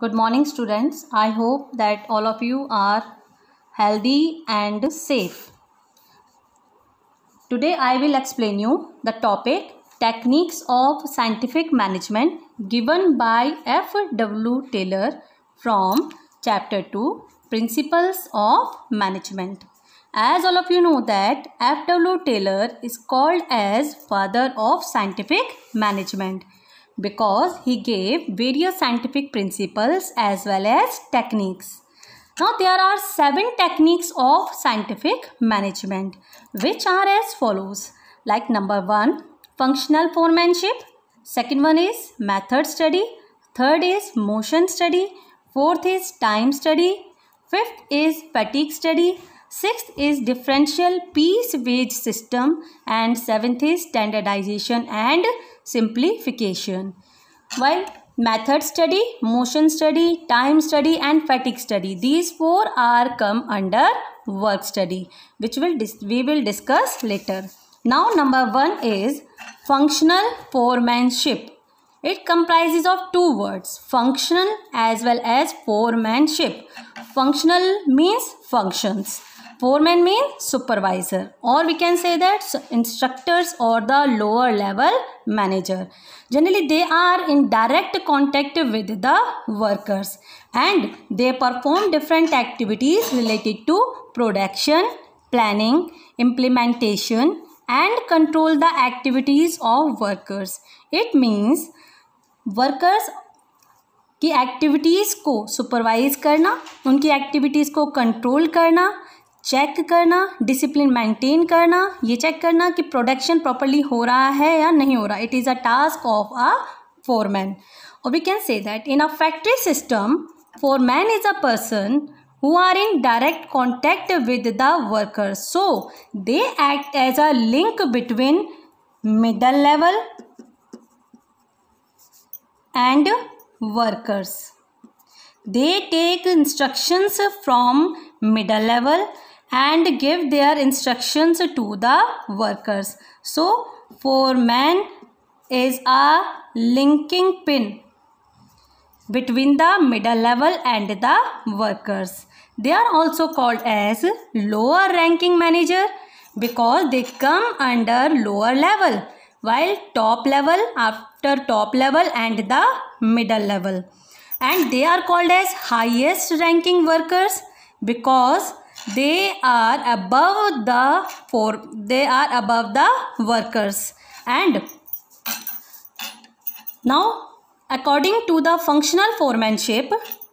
Good morning, students. I hope that all of you are healthy and safe. Today, I will explain you the topic Techniques of Scientific Management given by F. W. Taylor from Chapter 2 Principles of Management. As all of you know that F. W. Taylor is called as father of scientific management because he gave various scientific principles as well as techniques. Now there are seven techniques of scientific management which are as follows. Like number 1 functional foremanship. Second one is method study. Third is motion study. Fourth is time study. Fifth is fatigue study sixth is differential piece wage system and seventh is standardization and simplification. While method study, motion study, time study and fatigue study. These four are come under work study which will we will discuss later. Now number one is functional foremanship. It comprises of two words functional as well as foremanship. Functional means functions foreman mean supervisor और we can say that instructors और the lower level manager generally they are in direct contact with the workers and they perform different activities related to production planning implementation and control the activities of workers it means workers की activities को supervise करना, उनकी activities को control करना check करना discipline maintain करना, ये check करना कि प्रोडक्शन प्रॉपरली हो रहा है या नहीं हो रहा। It is a task of a foreman और we can say that in a factory system foreman is a person who are in direct contact with the worker so they act as a link between middle level and workers they take instructions from middle level and give their instructions to the workers. So, foreman is a linking pin between the middle level and the workers. They are also called as lower ranking manager because they come under lower level while top level after top level and the middle level and they are called as highest ranking workers because they are above the fore they are above the workers and now according to the functional foremanship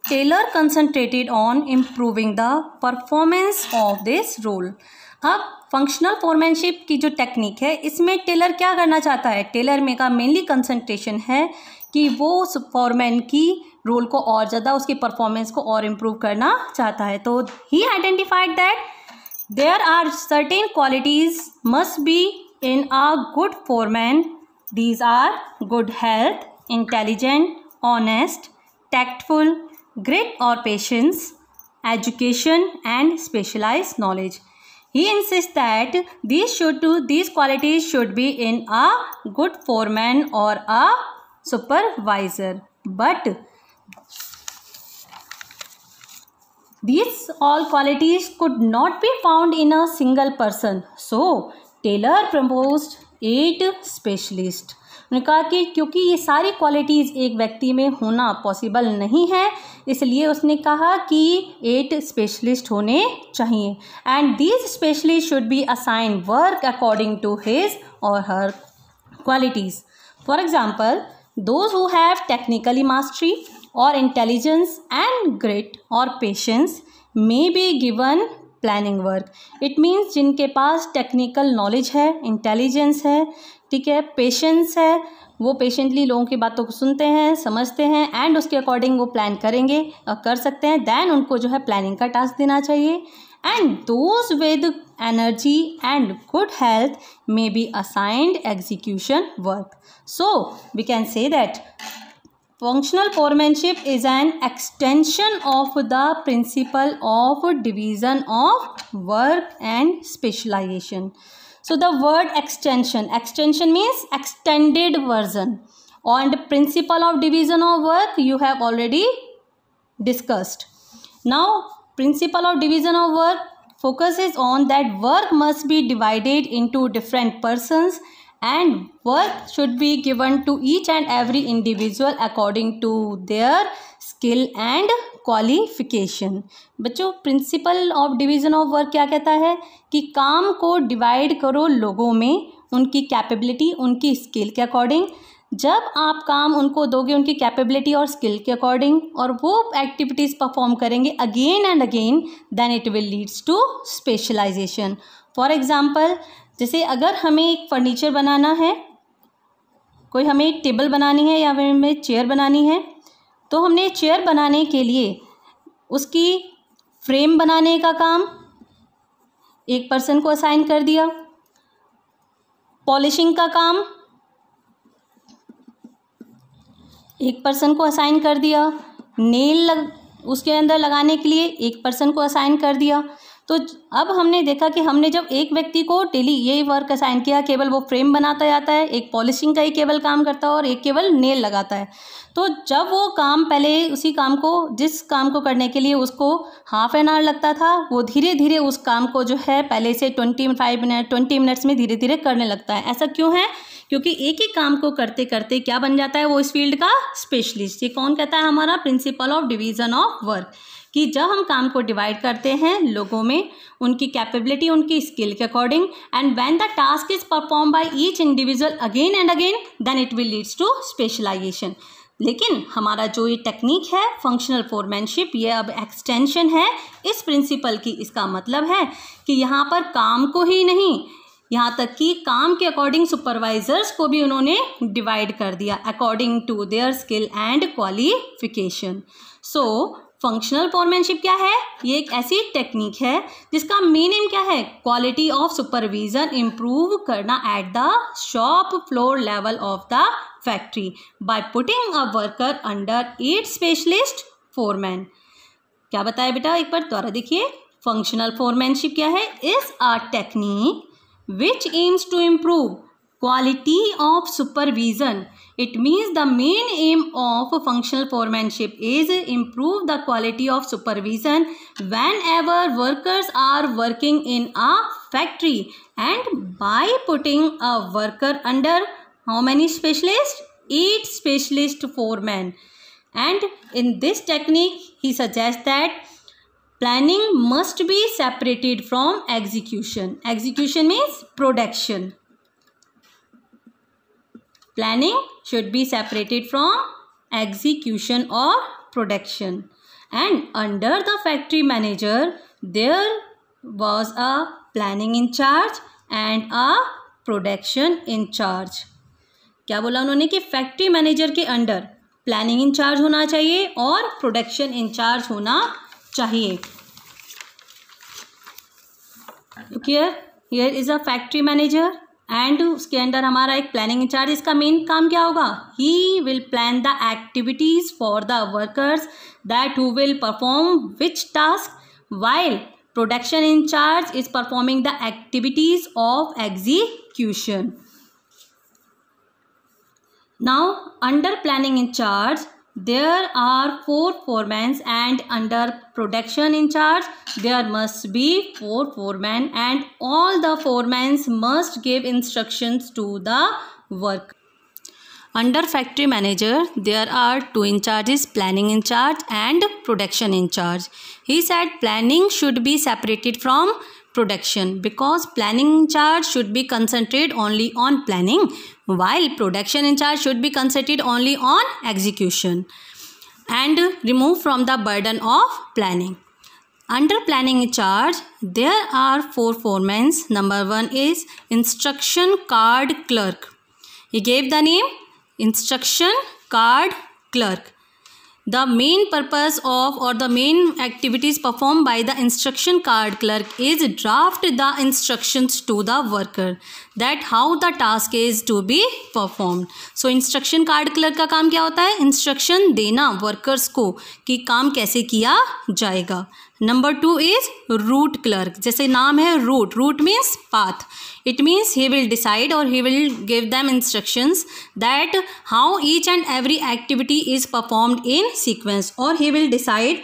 Taylor concentrated on improving the performance of this role अब functional foremanship की जो technique है, इसमें Taylor क्या करना चाहता है? Taylor में का मेनली कंसनट्रेशन है कि वो फॉरमैन की रोल को और ज़्यादा, उसकी परफॉर्मेंस को और इम्प्रूव करना चाहता है। तो he identified that there are certain qualities must be in a good foreman these are good health intelligent honest tactful great और patience education and specialise knowledge he insists that these should do these qualities should be in a good foreman or a supervisor. But These all qualities could not be found in a single person. So, Taylor proposed eight specialists. उन्होंने कहा कि क्योंकि ये सारी qualities एक व्यक्ति में होना पॉसिबल नहीं है इसलिए उसने कहा कि एट स्पेशलिस्ट होने चाहिए and these specialist should be assign work according to his और her qualities for example those who have technically mastery or intelligence and grit or patience may be given planning work it means जिनके पास technical knowledge है intelligence है, ठीक है patience है, वो patiently लोगों की बातों को सुनते हैं, समझते हैं एंड उसके अकॉर्डिंग वो प्लान करेंगे और कर सकते हैं देन उनको जो है प्लानिंग का टास्क देना चाहिए. And those with energy and good health may be assigned execution work so we can say that Functional foremanship is an extension of the principle of division of work and specialization. So the word extension, extension means extended version and principle of division of work you have already discussed now principle of division of work focuses on that work must be divided into different persons and work should be given to each and every individual according to their skill and qualification बच्चों principle of division of work क्या कहता है? कि काम को divide करो लोगों में, उनकी कैपेबिलिटी उनकी स्किल के अकॉर्डिंग जब आप काम उनको दोगे, उनकी कैपेबिलिटी और स्किल के अकॉर्डिंग और वो एक्टिविटीज़ परफॉर्म करेंगे again and again then it will leads to specialisation for example जैसे अगर हमें एक फर्नीचर बनाना है, कोई हमें एक टेबल बनानी है या फिर हमें चेयर बनानी है तो हमने चेयर बनाने के लिए उसकी फ्रेम बनाने का काम एक पर्सन को असाइन कर दिया, पॉलिशिंग का काम एक पर्सन को असाइन कर दिया, नेल लग, उसके अंदर लगाने के लिए एक पर्सन को असाइन कर दिया तो अब हमने देखा कि हमने जब एक व्यक्ति को डेली ये वर्क असाइन किया, केवल वो फ्रेम बनाता जाता है, एक पॉलिशिंग का ही केवल काम करता है और एक केवल नेल लगाता है। तो जब वो काम पहले उसी काम को, जिस काम को करने के लिए उसको हाफ़ एन आवर लगता था, वो धीरे धीरे उस काम को जो है पहले से twenty five minute twenty minutes में धीरे धीरे करने लगता है। ऐसा क्यों है? क्योंकि एक ही काम को करते करते क्या बन जाता है वो इस फ़ील्ड का स्पेशलिस्ट ये कौन कहता है? हमारा principle of division of work कि जब हम काम को डिवाइड करते हैं लोगों में, उनकी कैपेबिलिटी उनकी स्किल के according and when the task is perform by each individual again and again then it will leads to specialisation लेकिन हमारा जो ये टेक्निक है फंक्शनल फोरमैनशिप ये अब एक्सटेंशन है। इस प्रिंसिपल की इसका मतलब है कि यहाँ पर काम को ही नहीं, यहाँ तक कि काम के अकॉर्डिंग सुपरवाइजर्स को भी उन्होंने डिवाइड कर दिया according to their skill and qualification so functional foremanship क्या है? ये एक ऐसी टेक्निक है, जिसका मेन एम क्या है? क्वालिटी ऑफ़ सुपरविजन इम्प्रूव करना at the shop floor level of the factory by putting a worker under eight specialist foreman क्या बताया बेटा? एक बार द्वारा देखिए। फंक्शनल फोरमैनशिप क्या है? Is a technique which aims to improve quality of supervision It means the main aim of functional foremanship is improve the quality of supervision whenever workers are working in a factory and by putting a worker under how many specialists? Eight specialist foremen. And in this technique, he suggests that planning must be separated from execution. Execution means production. Planning should be separated from execution or production. And under the factory manager, there was a planning in charge and a production in charge क्या बोला उन्होंने कि factory manager के under planning in charge होना चाहिए और production in charge होना चाहिए here here is a factory manager and उसके अंडर हमारा एक प्लानिंग इंचार्ज इसका मेन काम क्या होगा? He will plan the activities for the workers that who will perform which task while production in charge is performing the activities of execution now under planning in charge there are four foremen and under production in charge. There must be four foremen and all the foremen must give instructions to the work. Under factory manager there are two in charges planning in charge and production in charge. He said planning should be separated from production because planning charge should be concentrated only on planning while production in charge should be concentrated only on execution and remove from the burden of planning. Under planning charge, there are four formats. Number one is instruction card clerk. He gave the name instruction card clerk the main purpose of or the main activities performed by the instruction card clerk is draft the instructions to the worker that how the task is to be perform so instruction card clerk का काम क्या होता है? Instruction देना workers को कि काम कैसे किया जाएगा। Number two is route clerk जैसे नाम है route route means path it means he will decide और he will give them instructions that how each and every activity is performed in sequence और he will decide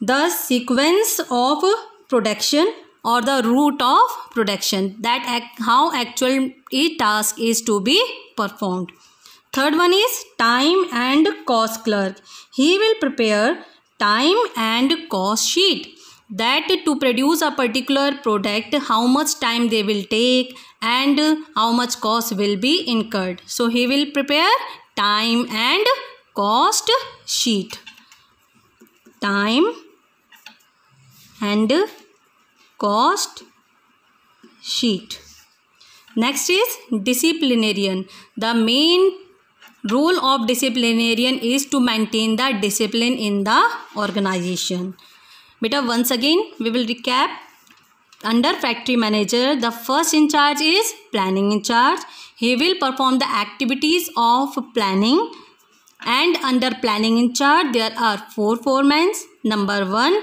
the sequence of production or the route of production that act, how actual a task is to be performed. Third one is time and cost clerk. He will prepare time and cost sheet that to produce a particular product how much time they will take and how much cost will be incurred. So he will prepare time and cost sheet. Time and cost sheet. Next is disciplinarian. The main role of disciplinarian is to maintain the discipline in the organization. Beta once again we will recap. Under factory manager the first in charge is planning in charge. He will perform the activities of planning. And under planning in charge there are four foremen number one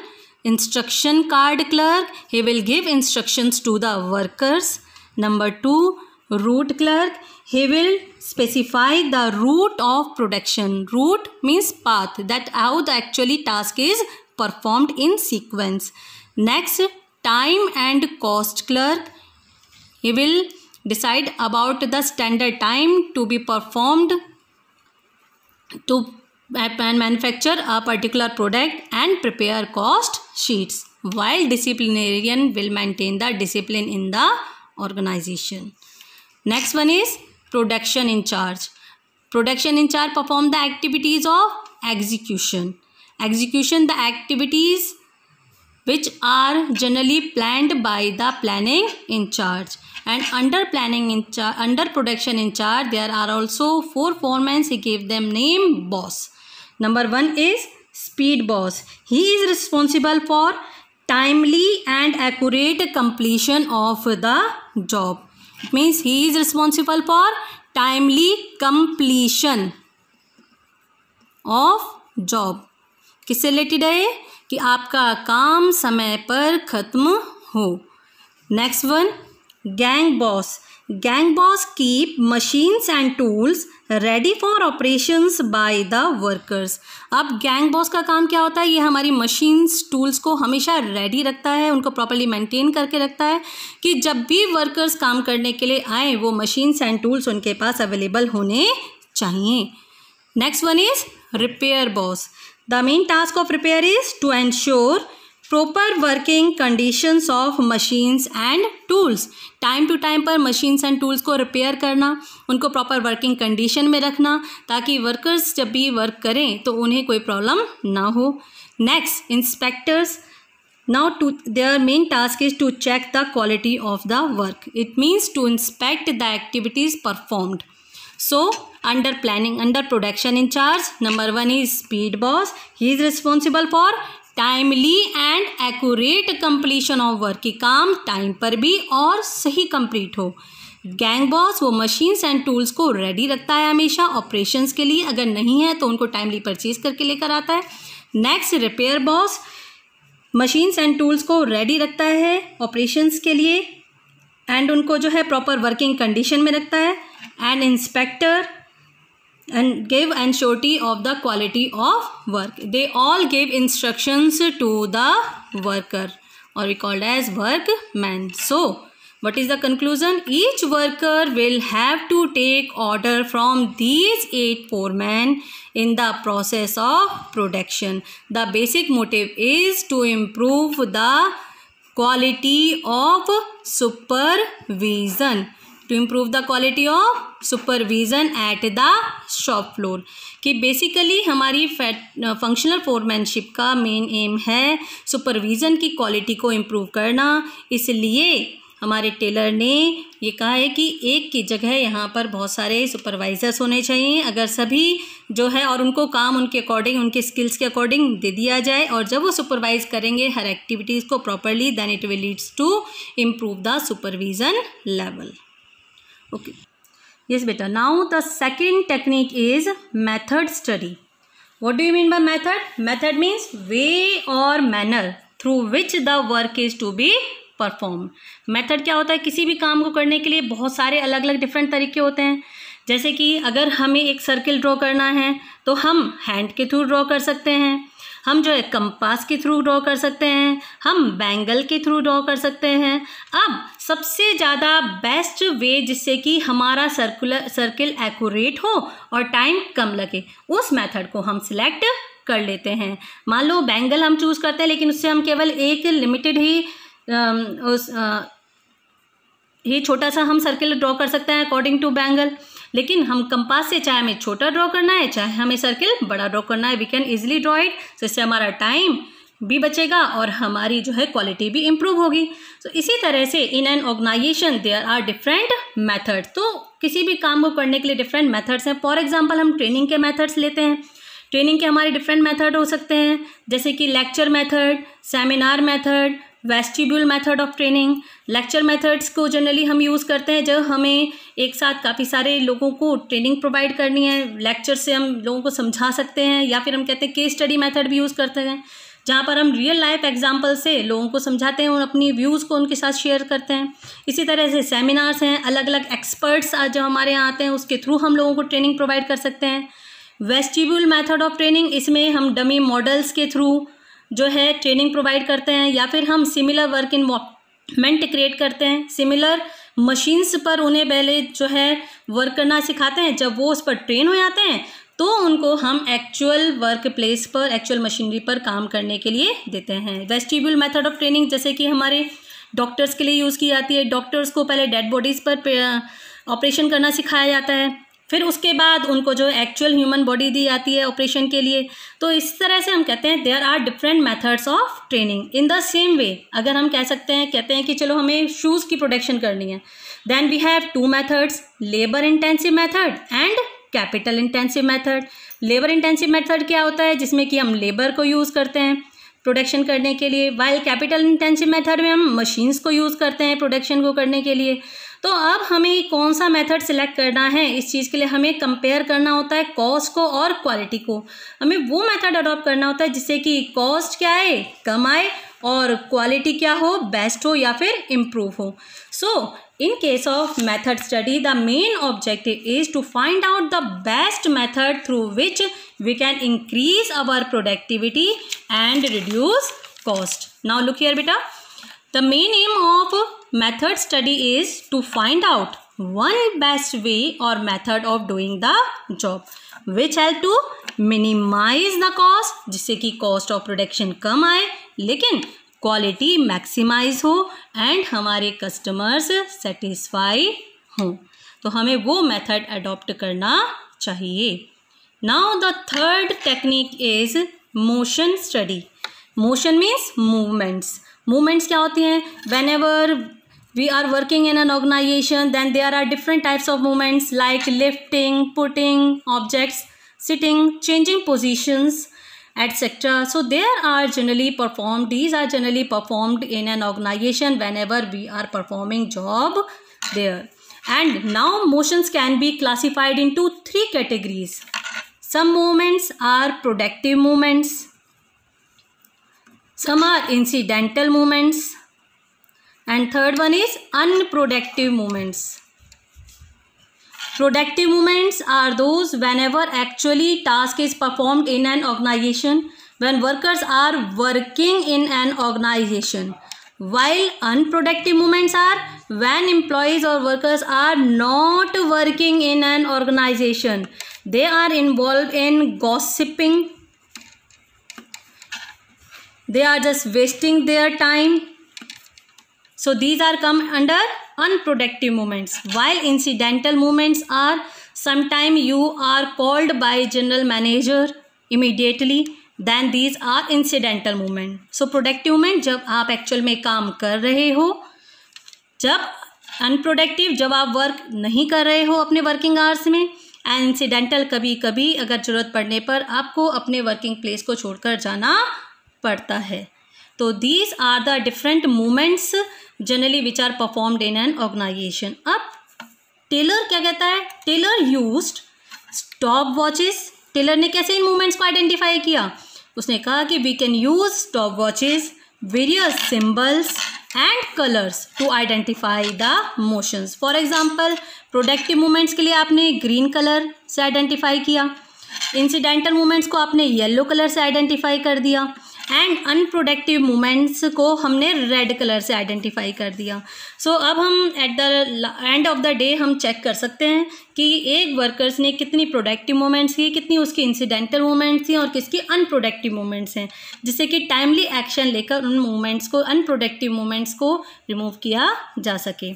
instruction card clerk. He will give instructions to the workers. Number 2 route clerk. He will specify the route of production. Route means path. That how the actually task is performed in sequence. Next time and cost clerk. He will decide about the standard time to be performed to manufacture a particular product and prepare cost sheets. While disciplinarian will maintain the discipline in the organization. Next one is production in charge. Production in charge perform the activities of execution. Execution the activities which are generally planned by the planning in charge. And under planning in charge under production in charge there are also four foremen he gave them name boss number one is speed boss he is responsible for timely and accurate completion of the job it means he is responsible for timely completion of job किससे related है कि आपका काम समय पर खत्म हो। Next one gang boss gang boss keep machines and tools ready for operations by the workers अब गैंग बॉस का काम क्या होता है? ये हमारी मशीन्स टूल्स को हमेशा रेडी रखता है, उनको प्रॉपरली मेंटेन करके रखता है कि जब भी वर्कर्स काम करने के लिए आए, वो मशीन्स एंड टूल्स उनके पास अवेलेबल होने चाहिए। Next one is repair boss the main task of repair is to ensure proper working conditions of machines and tools time to time पर मशीन्स एंड टूल्स को रिपेयर करना, उनको proper working condition में रखना, ताकि workers जब भी work करें तो उन्हें कोई प्रॉब्लम ना हो। Next inspectors now to their main task is to check the quality of the work it means to inspect the activities performed so under planning under production in charge number one is speed boss he is responsible for timely and accurate completion of work की काम time पर भी और सही complete हो। Gang boss वो machines and tools को ready रखता है हमेशा। ऑपरेशंस के लिए अगर नहीं है तो उनको टाइमली परचेज करके लेकर आता है। Next repair boss machines and tools को रेडी रखता है ऑपरेशंस के लिए। एंड उनको जो है प्रॉपर वर्किंग कंडीशन में रखता है। And inspector and give and surety of the quality of work. They all gave instructions to the worker or we called as workman. So, what is the conclusion? Each worker will have to take order from these eight foremen in the process of production. The basic motive is to improve the quality of supervision to improve the quality of supervision at the shop floor कि basically हमारी functional foremanship का main aim है supervision की quality को improve करना। इसलिए हमारे Taylor ने ये कहा है कि एक की जगह यहाँ पर बहुत सारे सुपरवाइज़र्स होने चाहिए। अगर सभी जो है और उनको काम उनके अकॉर्डिंग उनके स्किल्स के अकॉर्डिंग दे दिया जाए और जब वो सुपरवाइज करेंगे हर एक्टिविटीज़ को properly then it will leads to improve the supervision level okay. Yes बेटा. Now the second technique is method study what do you mean by method method means way और manner through which the work is to be perform method क्या होता है? किसी भी काम को करने के लिए बहुत सारे अलग अलग डिफरेंट तरीके होते हैं. जैसे कि अगर हमें एक सर्किल ड्रॉ करना है तो हम हैंड के थ्रू ड्रॉ कर सकते हैं. हम जो है कंपास के थ्रू ड्रॉ कर सकते हैं. हम बैंगल के थ्रू ड्रॉ कर सकते हैं. अब सबसे ज़्यादा बेस्ट वे जिससे कि हमारा सर्कुलर सर्किल एक्यूरेट हो और टाइम कम लगे, उस मेथड को हम सिलेक्ट कर लेते हैं। मान लो बैंगल हम चूज़ करते हैं, लेकिन उससे हम केवल एक लिमिटेड ही उस ही छोटा सा हम सर्किल ड्रॉ कर सकते हैं अकॉर्डिंग टू बैंगल लेकिन हम कंपास से, चाहे हमें छोटा ड्रॉ करना है, चाहे हमें सर्किल बड़ा ड्रॉ करना है we can easily draw it तो इससे हमारा टाइम भी बचेगा और हमारी जो है क्वालिटी भी इम्प्रूव होगी। तो इसी तरह से in an organization there are different method तो किसी भी काम को करने के लिए डिफरेंट मेथड्स हैं। फॉर एग्जांपल हम ट्रेनिंग के मेथड्स लेते हैं। ट्रेनिंग के हमारे डिफरेंट मेथड हो सकते हैं। जैसे कि lecture method seminar method vestibule method of training lecture methods को जनरली हम यूज़ करते हैं, जब हमें एक साथ काफ़ी सारे लोगों को ट्रेनिंग प्रोवाइड करनी है। लेक्चर से हम लोगों को समझा सकते हैं या फिर हम कहते हैं केस स्टडी मेथड भी यूज़ करते हैं। जहाँ पर हम रियल लाइफ एग्ज़ाम्पल से लोगों को समझाते हैं और अपनी व्यूज़ को उनके साथ शेयर करते हैं। इसी तरह से सेमिनार्स हैं अलग अलग एक्सपर्ट्स जो हमारे यहाँ आते हैं, उसके थ्रू हम लोगों को ट्रेनिंग प्रोवाइड कर सकते हैं। वेस्टिब्यूल मेथड ऑफ़ ट्रेनिंग इसमें हम डमी मॉडल्स के थ्रू जो है ट्रेनिंग प्रोवाइड करते हैं, या फिर हम similar work in environment create करते हैं। सिमिलर मशीन्स पर उन्हें पहले जो है वर्क करना सिखाते हैं, जब वो उस पर ट्रेन हो जाते हैं तो उनको हम एक्चुअल वर्क प्लेस पर एक्चुअल मशीनरी पर काम करने के लिए देते हैं। वेस्टिब्यूल मेथड ऑफ़ ट्रेनिंग जैसे कि हमारे डॉक्टर्स के लिए यूज़ की जाती है। डॉक्टर्स को पहले डेड बॉडीज़ पर ऑपरेशन करना सिखाया जाता है। फिर उसके बाद उनको जो एक्चुअल ह्यूमन बॉडी दी जाती है ऑपरेशन के लिए। तो इस तरह से हम कहते हैं there are different methods of training in the same way अगर हम कह सकते हैं, कहते हैं कि चलो हमें शूज़ की प्रोडक्शन करनी है। Then we have two methods labour intensive method and capital intensive method. Labour intensive method क्या होता है, जिसमें कि हम लेबर को यूज़ करते हैं प्रोडक्शन करने के लिए वाइल कैपिटल इंटेंसिव मेथड में हम मशीन्स को यूज़ करते हैं प्रोडक्शन को करने के लिए। तो अब हमें कौन सा मेथड सिलेक्ट करना है, इस चीज़ के लिए हमें कंपेयर करना होता है कॉस्ट को और क्वालिटी को। हमें वो मेथड अडॉप्ट करना होता है, जिससे कि कॉस्ट क्या आए, कम आए, और क्वालिटी क्या हो बेस्ट हो या फिर इम्प्रूव हो। So in case of method study the main objective is to find out the best method through which we can increase our productivity and reduce cost now look here बेटा the main aim of method study is to find out one best way और method of doing the job which help to minimize the cost जिससे कि cost of production कम आए। लेकिन quality maximize हो and हमारे customers satisfy हों। तो हमें वो मेथड अडॉप्ट करना चाहिए। Now the third technique is motion study motion means movements movements क्या होती हैं? Whenever we are working in an organization then there are different types of movements like lifting putting objects sitting changing positions etc so there are generally performed these are generally performed in an organization whenever we are performing job there. And now motions can be classified into three categories. Some movements are productive movements. Some are incidental movements. And third one is unproductive movements productive movements are those whenever actually task is performed in an organization when workers are working in an organization. While unproductive movements are when employees or workers are not working in an organization they are involved in gossiping. They are just wasting their time. So these are come under unproductive movements. While incidental movements are sometime you are called by general manager immediately then these are incidental movement. So productive movement जब आप actual में काम कर रहे हो जब unproductive जब आप वर्क नहीं कर रहे हो अपने वर्किंग आवर्स में एंड इंसिडेंटल कभी कभी अगर ज़रूरत पड़ने पर आपको अपने वर्किंग प्लेस को छोड़कर जाना पड़ता है तो these are the different movements generally which are performed in an organization अब टेलर क्या कहता है? Taylor use stop watches Taylor ने कैसे इन मूवमेंट्स को आइडेंटिफाई किया? उसने कहा कि we can use stop watches various symbols and colors to identify the motions. For example productive movements के लिए आपने ग्रीन कलर से आइडेंटिफाई किया. इंसिडेंटल मूवमेंट्स को आपने येलो कलर से आइडेंटिफाई कर दिया. एंड अनप्रोडक्टिव मोमेंट्स को हमने रेड कलर से आइडेंटिफाई कर दिया। सो so, अब हम at the end of the day हम चेक कर सकते हैं कि एक वर्कर्स ने कितनी प्रोडक्टिव मोमेंट्स की कितनी उसकी इंसिडेंटल मोमेंट्स थी और किसकी अनप्रोडक्टिव मोमेंट्स हैं। जिससे कि टाइमली एक्शन लेकर उन मोमेंट्स को अनप्रोडक्टिव मोमेंट्स को रिमूव किया जा सके।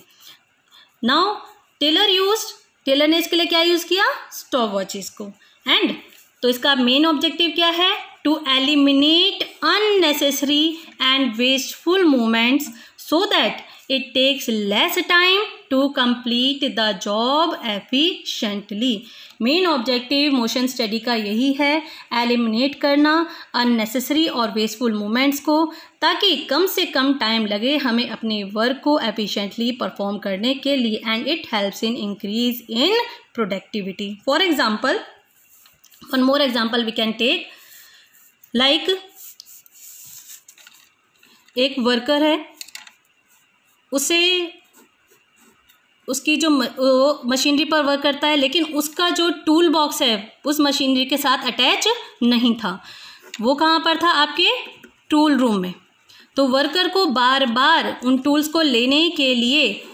नाउ टेलर यूज़ टेलर ने इसके लिए क्या यूज़ किया? स्टॉप वॉचेस को। एंड तो इसका मेन ऑब्जेक्टिव क्या है? To eliminate unnecessary and wasteful movements so that it takes less time to complete the job efficiently. Main objective motion study का यही है एलिमिनेट करना अननेसेसरी और वेस्टफुल मूवमेंट्स को, ताकि कम से कम टाइम लगे हमें अपने वर्क को एफिशिएंटली परफॉर्म करने के लिए and it helps in increase in productivity for example one more example we can take like एक वर्कर है, उसे, उसकी जो मशीनरी पर वर्क करता है, लेकिन उसका जो टूल बॉक्स है, उस मशीनरी के साथ अटैच नहीं था। वो कहाँ पर था? आपके टूल रूम में। तो वर्कर को बार बार उन टूल्स को लेने के लिए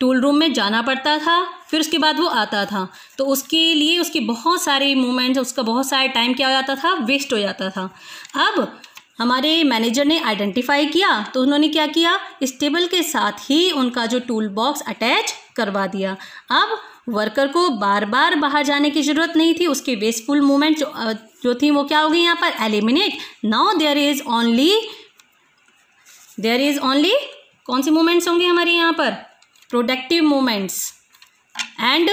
टूल रूम में जाना पड़ता था फिर उसके बाद वो आता था। तो उसके लिए उसकी बहुत सारे मूवमेंट्स उसका बहुत सारा टाइम क्या हो जाता था? वेस्ट हो जाता था। अब हमारे मैनेजर ने आइडेंटिफाई किया तो उन्होंने क्या किया? इस टेबल के साथ ही उनका जो टूल बॉक्स अटैच करवा दिया। अब वर्कर को बार बार बाहर जाने की ज़रूरत नहीं थी। उसके वेस्टफुल मूवमेंट जो जो थी वो क्या हो गई यहाँ पर? Eliminate now there is only there is only कौन सी मूवमेंट्स होंगे हमारे यहाँ पर? Productive movements and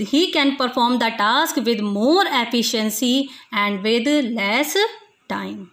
he can perform the task with more efficiency and with less time